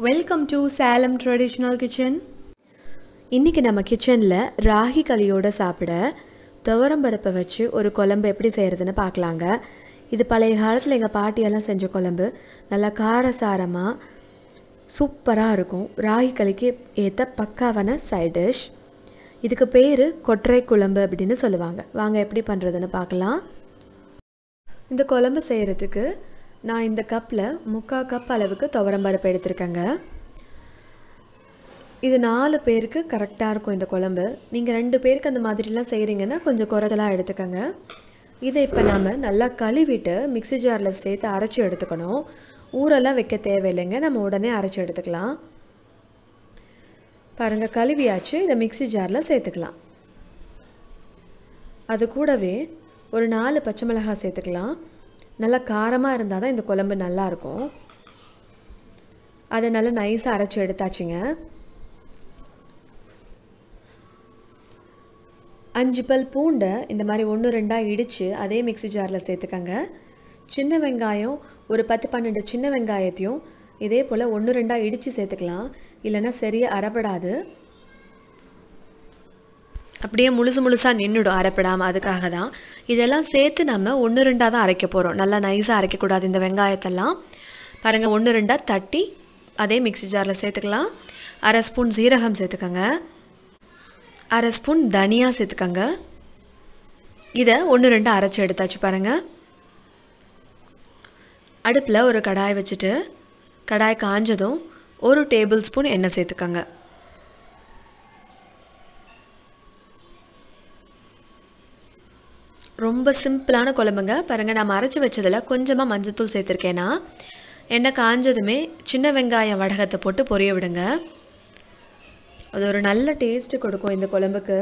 Welcome to Salem traditional kitchen இன்றைக்கி நம்ம கிச்சனில் ராகி களியோட சாப்பிட துவரம்பருப்பை வச்சு ஒரு குழம்பு எப்படி செய்கிறதுன்னு பார்க்கலாங்க. இது பழைய காலத்தில் எங்கள் பாட்டியெல்லாம் செஞ்ச குழம்பு. நல்லா காரசாரமாக சூப்பராக இருக்கும். ராகி களிக்கு ஏற்ற பக்காவான சைட் டிஷ் இதுக்கு பேர் கொற்றை குழம்பு அப்படின்னு சொல்லுவாங்க. வாங்க எப்படி பண்ணுறதுன்னு பார்க்கலாம். இந்த குழம்பு செய்கிறதுக்கு நான் இந்த கப்பில் முக்கால் கப் அளவுக்கு துவரம்பருப்பு எடுத்திருக்கேங்க. இது நாலு பேருக்கு கரெக்டாக இருக்கும் இந்த குழம்பு. நீங்கள் ரெண்டு பேருக்கு அந்த மாதிரிலாம் செய்கிறீங்கன்னா கொஞ்சம் குறைச்சலாக எடுத்துக்கோங்க. இதை இப்போ நாம் நல்லா கழுவிட்டு மிக்சி ஜாரில் சேர்த்து அரைச்சி எடுத்துக்கணும். ஊரெல்லாம் வைக்க தேவையில்லைங்க. நம்ம உடனே அரைச்சி எடுத்துக்கலாம். பாருங்கள் கழுவியாச்சு. இதை மிக்சி ஜாரில் சேர்த்துக்கலாம். அது கூடவே ஒரு நாலு பச்சை மிளகாய் சேர்த்துக்கலாம். நல்லா காரமாக இருந்தால் தான் இந்த குழம்பு நல்லாயிருக்கும். அதை நல்லா நைஸாக அரைச்சி எடுத்தாச்சுங்க. அஞ்சு பல் பூண்டை இந்த மாதிரி ஒன்று ரெண்டாக இடித்து அதே மிக்சி ஜாரில் சேர்த்துக்கங்க. சின்ன வெங்காயம் ஒரு பத்து பன்னெண்டு சின்ன வெங்காயத்தையும் இதே போல் ஒன்று ரெண்டாக இடித்து சேர்த்துக்கலாம். இல்லைன்னா சரியாக அரைப்படாது. அப்படியே முழுசு முழுசாக நின்றுடும் அரைப்படாமல் அதுக்காக தான் இதெல்லாம் சேர்த்து நம்ம ஒன்று ரெண்டாக தான் அரைக்க போகிறோம் நல்லா நைஸாக அரைக்கக்கூடாது இந்த வெங்காயத்தெல்லாம். பாருங்கள் ஒன்று ரெண்டாக தட்டி அதே மிக்சி ஜாரில் சேர்த்துக்கலாம். அரை ஸ்பூன் சீரகம் சேர்த்துக்கோங்க. அரை ஸ்பூன் தனியா சேர்த்துக்கோங்க. இதை ஒன்று ரெண்டு அரைச்சி எடுத்தாச்சு பாருங்கள் அடுப்பில் ஒரு கடாய் வச்சுட்டு கடாய் காஞ்சதும் ஒரு டேபிள் ஸ்பூன் எண்ணெய் சேர்த்துக்கோங்க. ரொம்ப சிம்பிளான குழம்புங்க. பாருங்கள் நம்ம அரைச்சி வச்சதில் கொஞ்சமாக மஞ்சத்தூள் சேர்த்துருக்கேன்னா எண்ணெய் காஞ்சதுமே சின்ன வெங்காயம் வடகத்தை போட்டு பொரிய விடுங்க. அது ஒரு நல்ல டேஸ்ட்டு கொடுக்கும் இந்த குழம்புக்கு.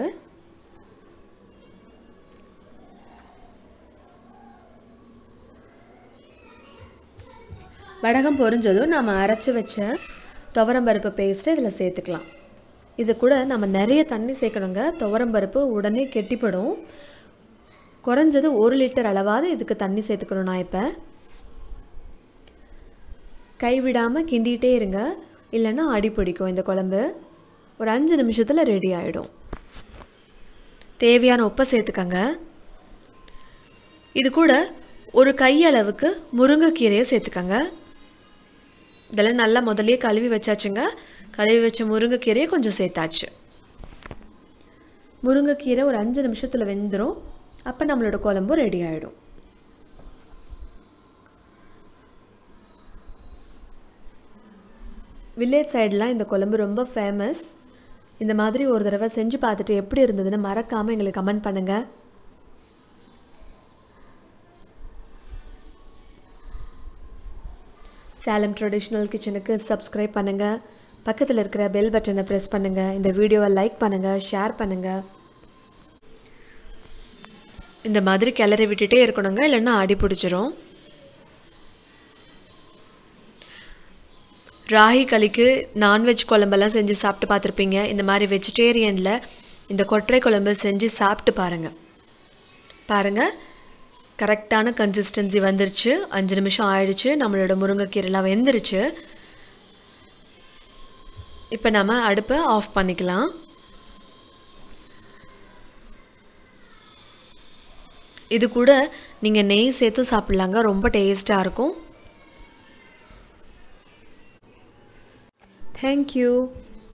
வடகம் பொரிஞ்சதும் நாம் அரைச்சி வச்ச துவரம்பருப்பு பேஸ்ட்டு இதில் சேர்த்துக்கலாம். இது கூட நம்ம நிறைய தண்ணி சேர்க்கணுங்க. துவரம்பருப்பு உடனே கெட்டிப்படும். குறைஞ்சது ஒரு லிட்டர் அளவாவது இதுக்கு தண்ணி சேர்த்துக்கணும் நான் இப்போ. கைவிடாமல் கிண்டிகிட்டே இருங்க. இல்லைன்னா அடி பிடிக்கும் இந்த குழம்பு. ஒரு அஞ்சு நிமிஷத்தில் ரெடி ஆகிடும் தேவையான உப்பை சேர்த்துக்கங்க. இது கூட ஒரு கையளவுக்கு முருங்கைக்கீரையை சேர்த்துக்கங்க. இதெல்லாம் நல்லா முதலே கழுவி வச்சாச்சுங்க. கழுவி வச்ச முருங்கைக்கீரையை கொஞ்சம் சேர்த்தாச்சு. முருங்கைக்கீரை ஒரு அஞ்சு நிமிஷத்தில் வெந்துடும் அப்போ நம்மளோட குழம்பும் ரெடி ஆகிடும் வில்லேஜ் சைடெலாம் இந்த குழம்பு ரொம்ப ஃபேமஸ் இந்த மாதிரி ஒரு தடவை செஞ்சு பார்த்துட்டு எப்படி இருந்ததுன்னு மறக்காமல் எங்களுக்கு கமெண்ட் பண்ணுங்கள் சேலம் ட்ரெடிஷ்னல் கிச்சனுக்கு சப்ஸ்கிரைப் பண்ணுங்கள் பக்கத்தில் இருக்கிற பெல் பட்டனை ப்ரெஸ் பண்ணுங்கள் இந்த வீடியோவை லைக் பண்ணுங்கள் ஷேர் பண்ணுங்கள் இந்த மாதிரி கிளறி விட்டுட்டே இருக்கணுங்க இல்லைன்னா அடி பிடிச்சிரும். ராகி களிக்கு நான்வெஜ் குழம்பெல்லாம் செஞ்சு சாப்பிட்டு பார்த்துருப்பீங்க. இந்த மாதிரி வெஜிடேரியனில் இந்த கொற்றை குழம்பு செஞ்சு சாப்பிட்டு பாருங்கள் பாருங்கள் கரெக்டான கன்சிஸ்டன்சி வந்துருச்சு. அஞ்சு நிமிஷம் ஆயிடுச்சு. நம்மளோட முருங்கைக்கீரைலாம் வெந்துருச்சு. இப்போ நம்ம அடுப்பை ஆஃப் பண்ணிக்கலாம். இது கூட நீங்கள் நெய் சேர்த்து சாப்பிட்லாங்க. ரொம்ப டேஸ்ட்டாக இருக்கும். தேங்க்யூ